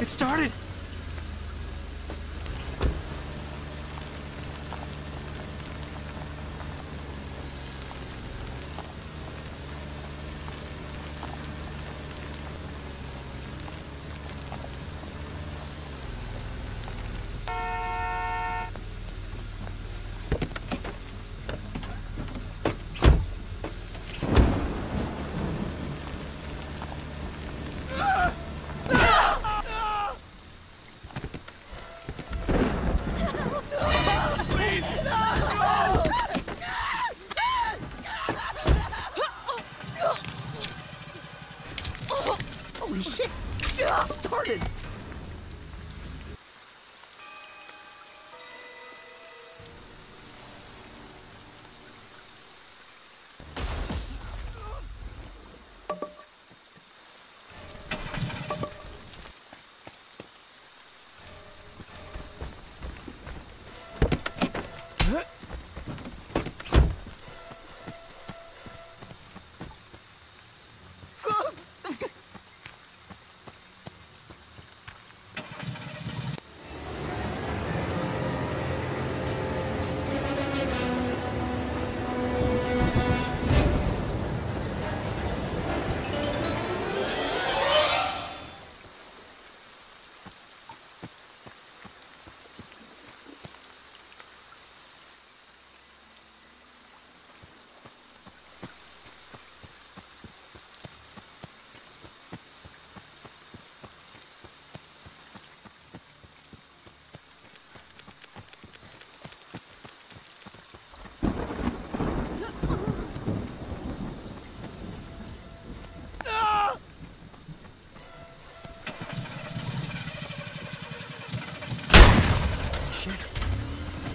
It started! It started!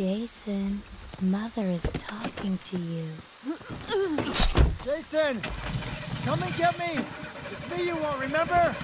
Jason, Mother is talking to you. Jason! Come and get me! It's me you want, remember?